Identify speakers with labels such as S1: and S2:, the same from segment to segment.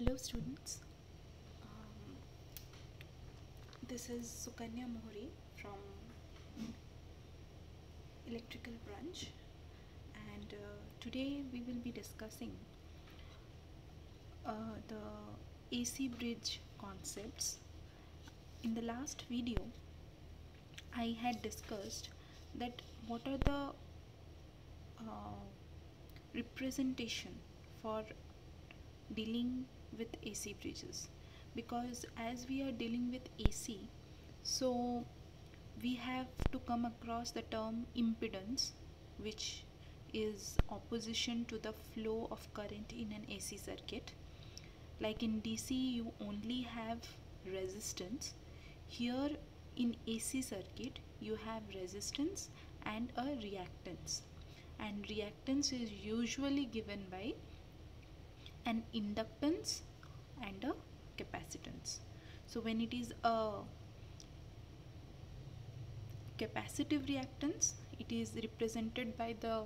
S1: Hello students. Um, this is Sukanya Mohury from electrical branch and uh, today we will be discussing uh, the AC bridge concepts. In the last video I had discussed that what are the uh, representation for dealing with AC bridges. Because as we are dealing with AC so we have to come across the term impedance which is opposition to the flow of current in an AC circuit. Like in DC you only have resistance. Here in AC circuit you have resistance and a reactance. And reactance is usually given by an inductance and a capacitance. So when it is a capacitive reactance it is represented by the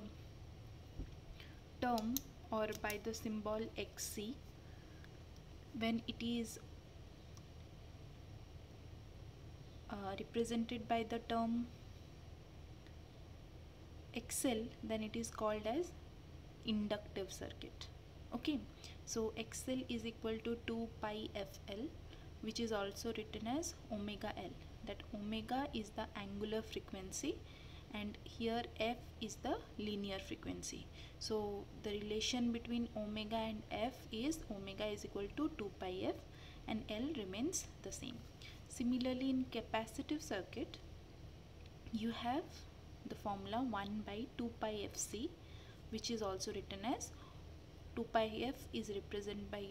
S1: term or by the symbol xc when it is uh, represented by the term xl then it is called as inductive circuit okay. So xl is equal to 2 pi fl which is also written as omega l. That omega is the angular frequency and here f is the linear frequency. So the relation between omega and f is omega is equal to 2 pi f and l remains the same. Similarly in capacitive circuit you have the formula 1 by 2 pi fc which is also written as 2 pi f is represented by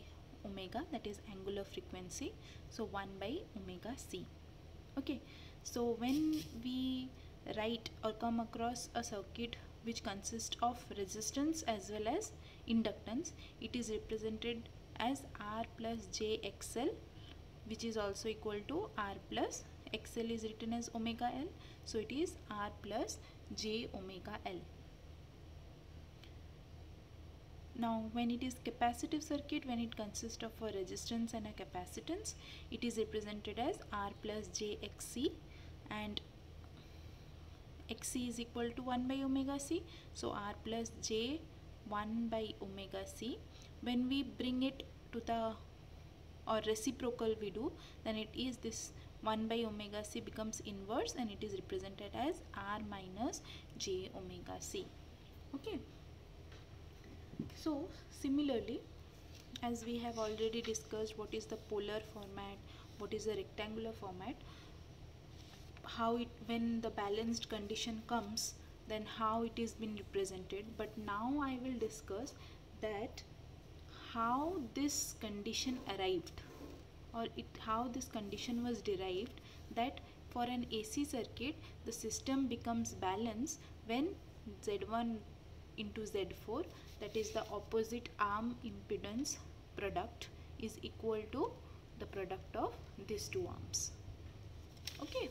S1: omega that is angular frequency. So 1 by omega c. Okay. So when we write or come across a circuit which consists of resistance as well as inductance it is represented as r plus jxl which is also equal to r plus xl is written as omega l. So it is r plus j omega l now when it is capacitive circuit when it consists of a resistance and a capacitance it is represented as r plus jXc and xc is equal to 1 by omega c. So r plus j 1 by omega c. When we bring it to the or reciprocal we do then it is this 1 by omega c becomes inverse and it is represented as r minus j omega c. Okay so similarly as we have already discussed what is the polar format what is the rectangular format how it when the balanced condition comes then how it is been represented. But now i will discuss that how this condition arrived or it how this condition was derived that for an AC circuit the system becomes balanced when Z1 into Z4 that is the opposite arm impedance product is equal to the product of these two arms. Okay